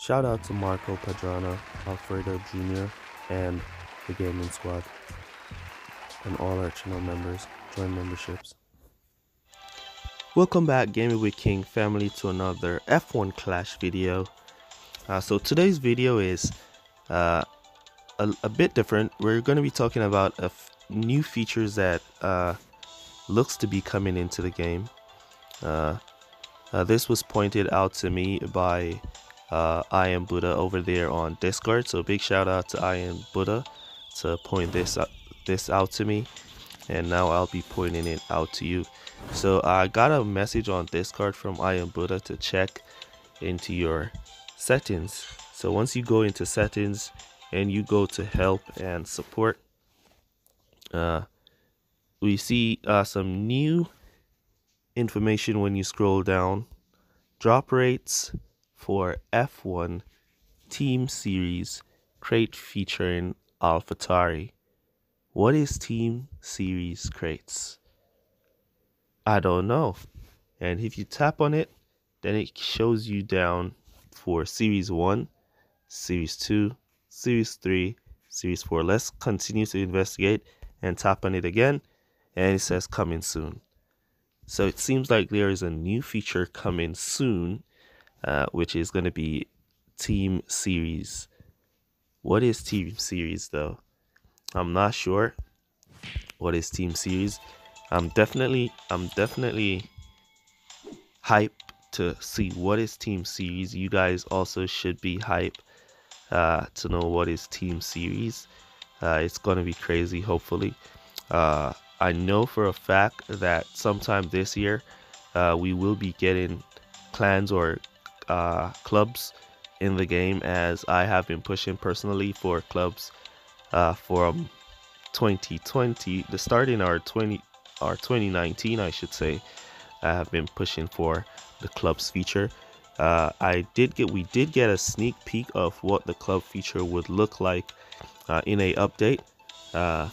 Shout out to Marco Padrana, Alfredo Jr., and the Gaming Squad, and all our channel members. Join memberships. Welcome back, Gaming with King family, to another F1 Clash video. Uh, so today's video is uh, a, a, bit different. We're going to be talking about a new features that uh, looks to be coming into the game. Uh, uh, this was pointed out to me by uh, I am Buddha over there on Discord. So big shout out to I am Buddha to point this out, this out to me, and now I'll be pointing it out to you. So I got a message on Discord from I am Buddha to check into your settings. So once you go into settings and you go to help and support, uh, we see uh, some new information when you scroll down. Drop rates for F1 Team Series crate featuring AlphaTauri. What is Team Series crates? I don't know. And if you tap on it, then it shows you down for Series 1, Series 2, Series 3, Series 4. Let's continue to investigate and tap on it again. And it says coming soon. So it seems like there is a new feature coming soon uh, which is going to be Team Series. What is Team Series though? I'm not sure. What is Team Series? I'm definitely, I'm definitely hype to see what is Team Series. You guys also should be hype uh, to know what is Team Series. Uh, it's gonna be crazy. Hopefully, uh, I know for a fact that sometime this year uh, we will be getting clans or uh, clubs in the game as I have been pushing personally for clubs uh, from 2020, the starting our 20 our 2019, I should say. I have been pushing for the clubs feature. Uh, I did get we did get a sneak peek of what the club feature would look like uh, in a update. Uh,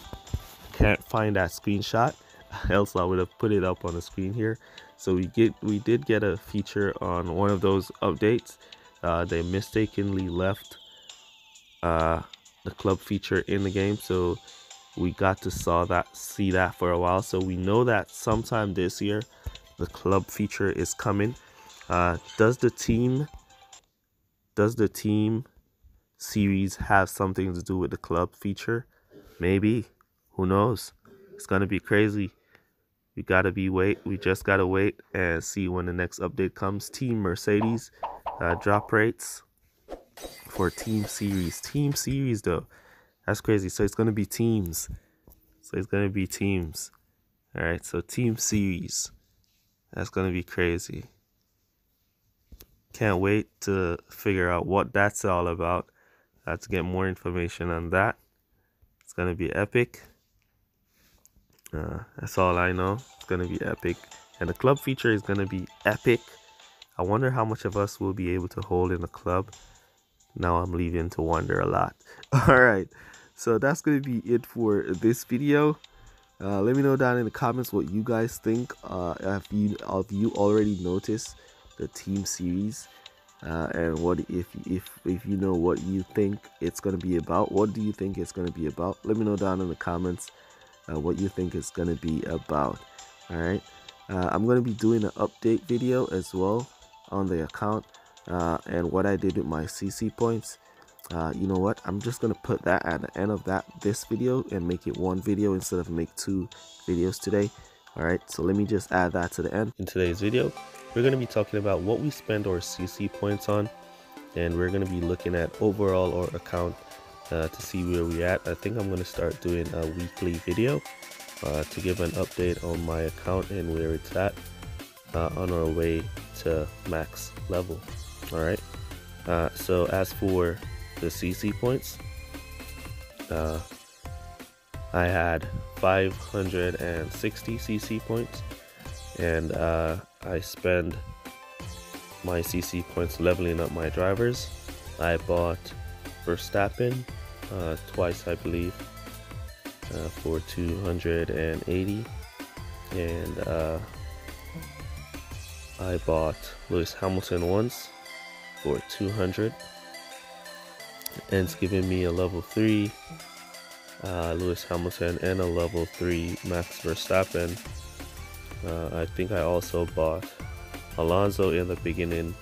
can't find that screenshot, else I would have put it up on the screen here. So we get we did get a feature on one of those updates. Uh, they mistakenly left uh, the club feature in the game, so we got to saw that see that for a while. So we know that sometime this year the club feature is coming. Uh, does the team does the team series have something to do with the club feature? Maybe. Who knows? It's gonna be crazy we gotta be wait we just gotta wait and see when the next update comes. Team mercedes uh, drop rates for team series. Team series though that's crazy. So it's gonna be teams. So it's gonna be teams. All right so team series that's gonna be crazy. Can't wait to figure out what that's all about. Uh, to get more information on that. It's gonna be epic that's all I know. It's gonna be epic, and the club feature is gonna be epic. I wonder how much of us will be able to hold in the club. Now I'm leaving to wonder a lot. All right, so that's gonna be it for this video. Uh, let me know down in the comments what you guys think. Uh, have you have you already noticed the team series? Uh, and what if if if you know what you think it's gonna be about? What do you think it's gonna be about? Let me know down in the comments uh, what you think it's going to be about. All right. Uh, I'm going to be doing an update video as well on the account uh, and what I did with my CC points. Uh, you know what? I'm just going to put that at the end of that this video and make it one video instead of make two videos today. All right. So let me just add that to the end. In today's video, we're going to be talking about what we spend our CC points on and we're going to be looking at overall our account uh, to see where we're at. I think I'm going to start doing a weekly video uh, to give an update on my account and where it's at uh, on our way to max level. Alright, uh, so as for the CC points, uh, I had 560 CC points and uh, I spend my CC points leveling up my drivers. I bought Verstappen uh, twice, I believe, uh, for 280. And uh, I bought Lewis Hamilton once for 200 and it's giving me a level 3 uh, Lewis Hamilton and a level 3 Max Verstappen uh, I think I also bought Alonso in the beginning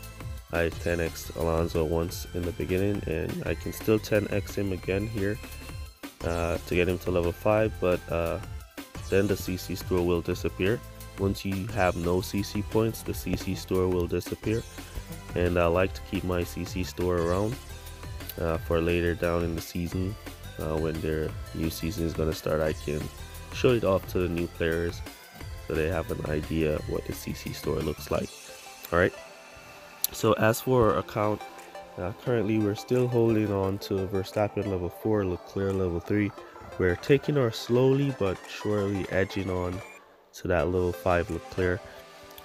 I 10x Alonso once in the beginning and I can still 10x him again here uh, to get him to level 5 but uh, then the CC store will disappear. Once you have no CC points the CC store will disappear. And I like to keep my CC store around uh, for later down in the season uh, when their new season is going to start I can show it off to the new players so they have an idea what the CC store looks like. Alright so as for our account uh, currently we're still holding on to Verstappen level 4 Leclerc level 3 we're taking our slowly but surely edging on to that level 5 Leclerc.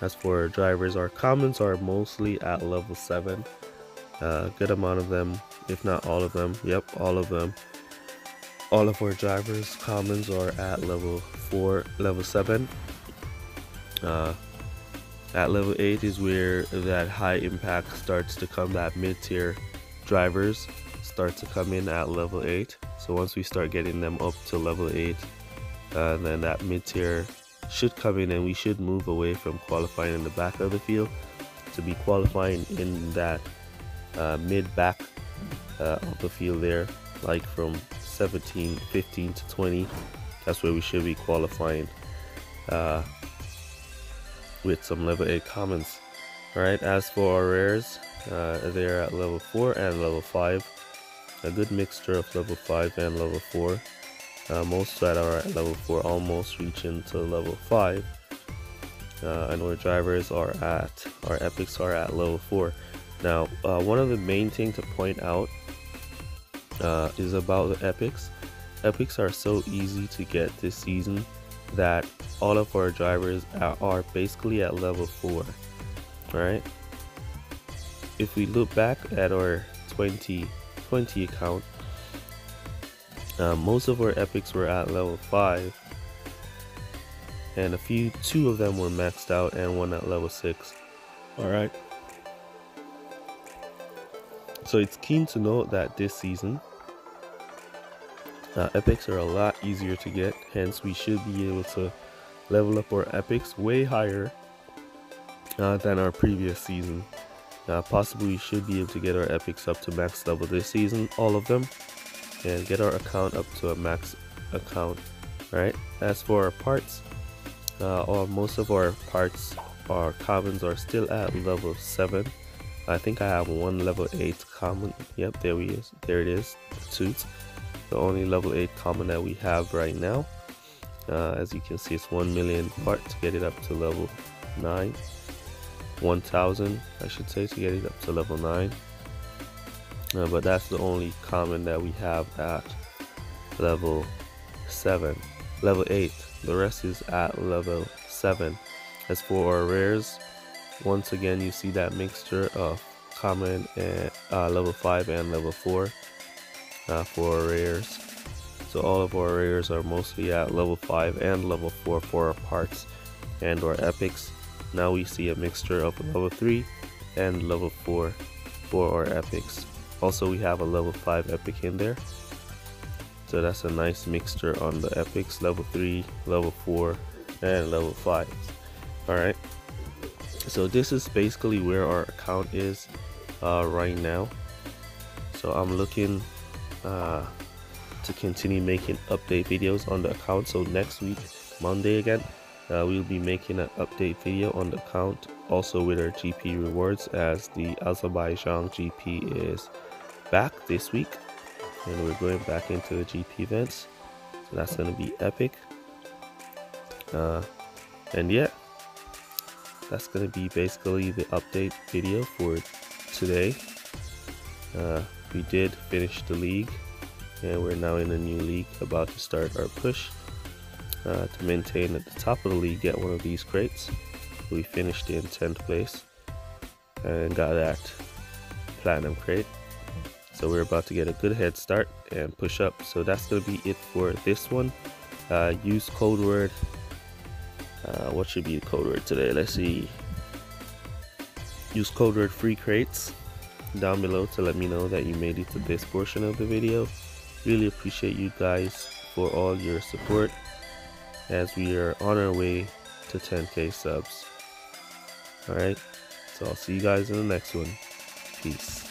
As for our drivers our commons are mostly at level 7 a uh, good amount of them if not all of them yep all of them. All of our drivers commons are at level 4 level 7 uh, at level 8 is where that high impact starts to come that mid-tier drivers start to come in at level 8 so once we start getting them up to level 8 uh, then that mid-tier should come in and we should move away from qualifying in the back of the field to be qualifying in that uh, mid back uh, of the field there like from 17 15 to 20 that's where we should be qualifying uh, with some level 8 commons. Alright as for our rares uh, they're at level 4 and level 5 a good mixture of level 5 and level 4 uh, most that are at level 4 almost reaching to level 5 uh, and our drivers are at our epics are at level 4 now, uh, one of the main things to point out uh, is about the epics. Epics are so easy to get this season that all of our drivers are basically at level 4. Right? If we look back at our 2020 account, uh, most of our epics were at level 5 and a few two of them were maxed out and one at level 6 all right so it's keen to note that this season, uh, epics are a lot easier to get, hence we should be able to level up our epics way higher uh, than our previous season. Uh, possibly we should be able to get our epics up to max level this season, all of them, and get our account up to a max account. Right. As for our parts, uh, all most of our parts, our commons are still at level seven. I think I have one level 8 common. Yep, there he is. There it is. Suits. The only level 8 common that we have right now. Uh, as you can see, it's 1 million part to get it up to level 9. 1000, I should say, to get it up to level 9. Uh, but that's the only common that we have at level 7. Level 8. The rest is at level 7. As for our rares, once again you see that mixture of common and uh, level 5 and level 4 uh, for rares so all of our rares are mostly at level 5 and level 4 for our parts and our epics. Now we see a mixture of level 3 and level 4 for our epics. Also we have a level 5 epic in there. So that's a nice mixture on the epics level 3 level 4 and level 5 all right. So this is basically where our account is uh, right now. So I'm looking uh, to continue making update videos on the account. So next week Monday again uh, we'll be making an update video on the account also with our GP rewards as the Azerbaijan GP is back this week. And we're going back into the GP events. So that's going to be epic. Uh, and yeah that's going to be basically the update video for today. Uh, we did finish the league and we're now in a new league about to start our push uh, to maintain at the top of the league get one of these crates. We finished in 10th place and got that platinum crate. So we're about to get a good head start and push up. So that's going to be it for this one. Uh, use code word uh, what should be the code word today? Let's see. Use code word free crates down below to let me know that you made it to this portion of the video. Really appreciate you guys for all your support as we are on our way to 10k subs. Alright, so I'll see you guys in the next one. Peace.